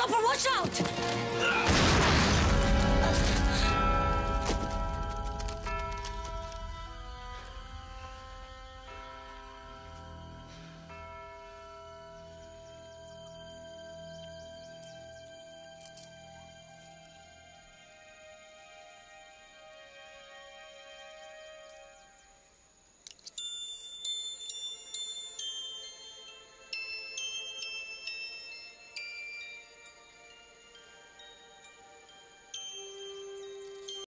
Stopper! Watch out!